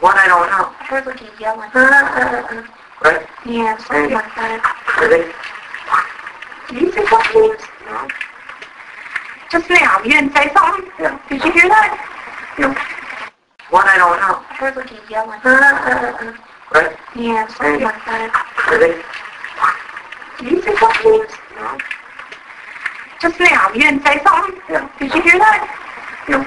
What I don't know. I heard like a yelling. Uh. uh, uh, uh. Yeah, something like that. Really? Did you say something? No. Just now. You didn't say something? No. Did you hear that? No. What I don't know. I heard like a yelling. Uh. Yeah, something like that. Really? Did you say something? No. Just now. You didn't say something? No. Did you hear that? No.